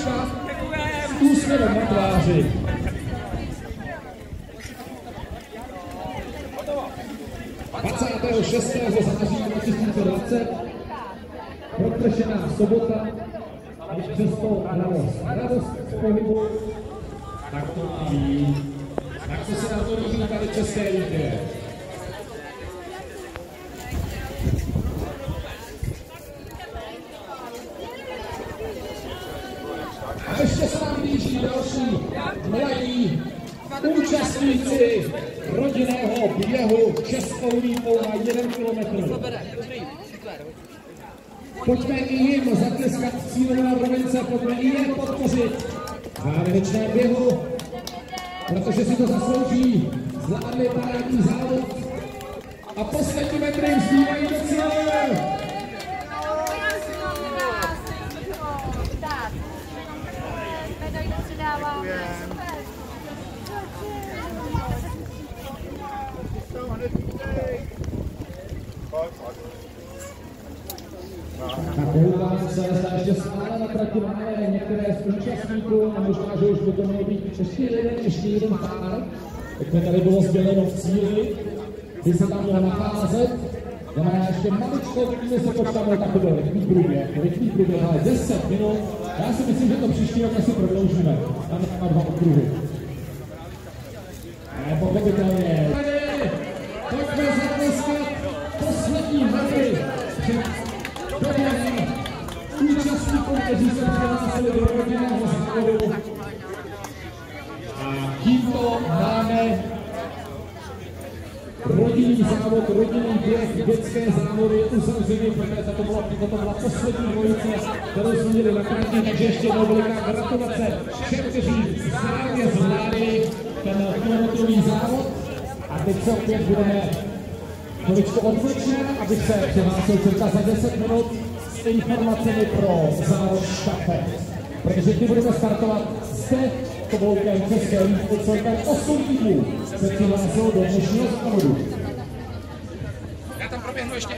S úsměvem na tváři. Dvacátého šestého září 2020 protršená sobota, ale přesto radost. Radost z pohybu, tak to být. Tak co se na to líbí tady České lidě. A ještě se nám blíží další účastníci rodinného běhu Českou lípou na jeden kilometr. Pojďme i jim zatleskat cílové rovince, pojďme i je podpořit v závěrečném běhu, protože si to zaslouží. Zvládli parádní závod a poslední metry jim zbývají do cíle. Tak se, ještě stále na trati máme některé z účastníků a možná, že už by to mělo být ještě jeden, ještě jeden pár. Jak tady bylo sděleno v cíli, by se tam mělo nacházet. Znamená ještě maličko, vidíme se počkáme takové rychlý průběh, rychlý průběh, ale 10 minut. Já si myslím, že to příští rok asi prodloužíme. Tam máme dva okruhy. Pochopitelně. Se. A tímto máme rodinný závod, rodinný běh, dětské závody uzavřeny, protože to byla, to byla poslední dvojice, kterou jsme měli na krátě, takže ještě jednou veliká gratulace všem, kteří správně zvládli ten kilometrový závod. A teď se opět budeme chviličku odvlečen, abych se přihlásil cirka za 10 minut s informacemi pro závod štafet. Protože ty budeme startovat zde kobloukem České lípy, celkem 8 týdnů se přihlásilo do dnešního závodu. Já tam proběhnu ještě